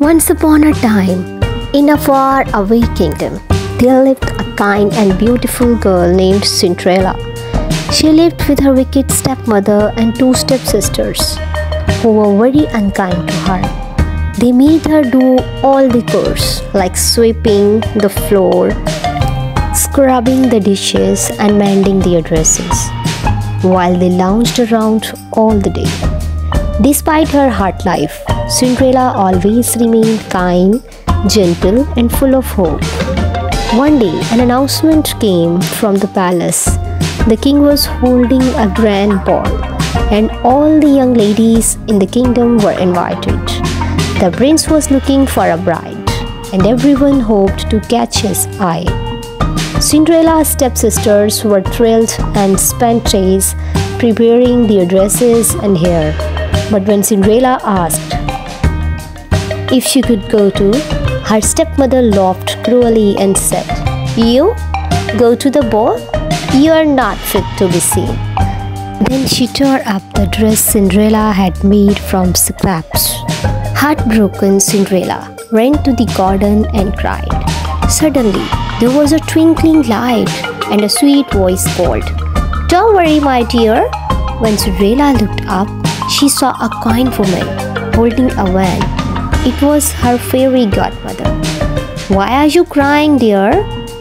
Once upon a time, in a far away kingdom, there lived a kind and beautiful girl named Cinderella. She lived with her wicked stepmother and two stepsisters, who were very unkind to her. They made her do all the chores like sweeping the floor, scrubbing the dishes, and mending their dresses, while they lounged around all the day. Despite her hard life, Cinderella always remained kind, gentle, and full of hope. One day, an announcement came from the palace. The king was holding a grand ball, and all the young ladies in the kingdom were invited. The prince was looking for a bride, and everyone hoped to catch his eye. Cinderella's stepsisters were thrilled and spent days preparing their dresses and hair. But when Cinderella asked if she could go to, her stepmother laughed cruelly and said, You? Go to the ball? You are not fit to be seen. Then she tore up the dress Cinderella had made from scraps. Heartbroken, Cinderella ran to the garden and cried. Suddenly, there was a twinkling light and a sweet voice called, Don't worry, my dear. When Cinderella looked up, she saw a kind woman holding a wand it was her fairy godmother. Why are you crying, dear?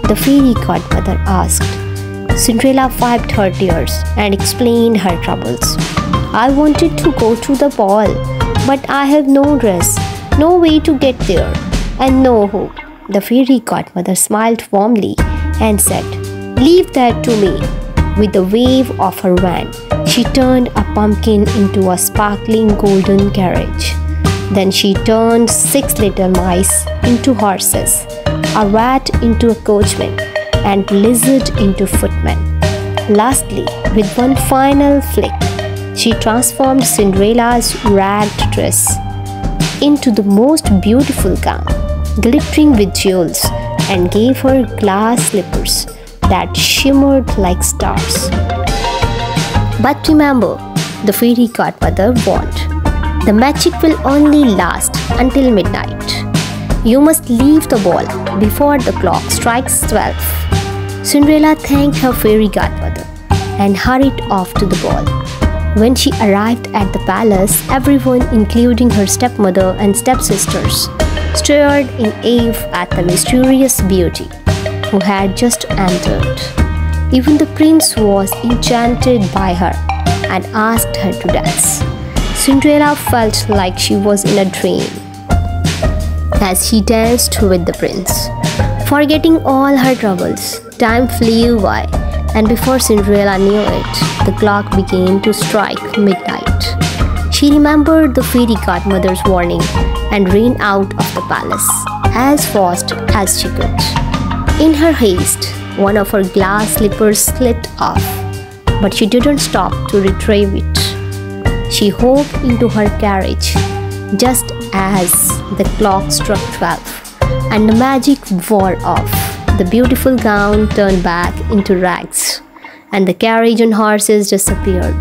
The fairy godmother asked. Cinderella wiped her tears and explained her troubles. I wanted to go to the ball, but I have no dress, no way to get there, and no hope. The fairy godmother smiled warmly and said, Leave that to me. With a wave of her wand, she turned a pumpkin into a sparkling golden carriage. Then she turned six little mice into horses, a rat into a coachman, and lizard into footman. Lastly, with one final flick, she transformed Cinderella's ragged dress into the most beautiful gown, glittering with jewels, and gave her glass slippers that shimmered like stars. But remember, the fairy godmother warned. The magic will only last until midnight. You must leave the ball before the clock strikes 12. Cinderella thanked her fairy godmother and hurried off to the ball. When she arrived at the palace, everyone, including her stepmother and stepsisters, stared in awe at the mysterious beauty who had just entered. Even the prince was enchanted by her and asked her to dance. Cinderella felt like she was in a dream as she danced with the prince. Forgetting all her troubles, time flew by, and before Cinderella knew it, the clock began to strike midnight. She remembered the fairy godmother's warning and ran out of the palace as fast as she could. In her haste, one of her glass slippers slipped off, but she didn't stop to retrieve it. She hopped into her carriage just as the clock struck 12 and the magic wore off. The beautiful gown turned back into rags and the carriage and horses disappeared.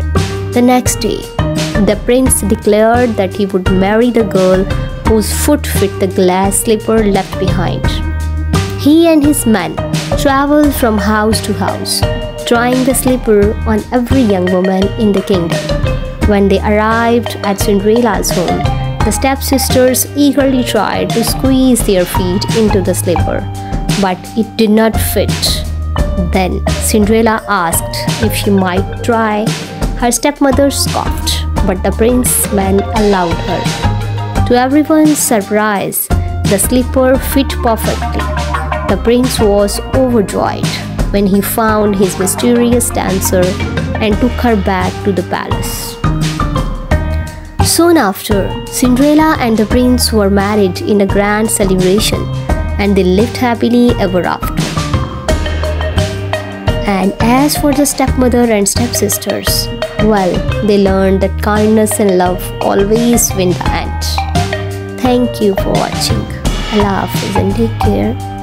The next day, the prince declared that he would marry the girl whose foot fit the glass slipper left behind. He and his men traveled from house to house, trying the slipper on every young woman in the kingdom. When they arrived at Cinderella's home, the stepsisters eagerly tried to squeeze their feet into the slipper, but it did not fit. Then Cinderella asked if she might try. Her stepmother scoffed, but the prince's men allowed her. To everyone's surprise, the slipper fit perfectly. The prince was overjoyed when he found his mysterious dancer and took her back to the palace. Soon after, Cinderella and the prince were married in a grand celebration and they lived happily ever after. And as for the stepmother and stepsisters, well, they learned that kindness and love always win the end. Thank you for watching. Hafiz and take care.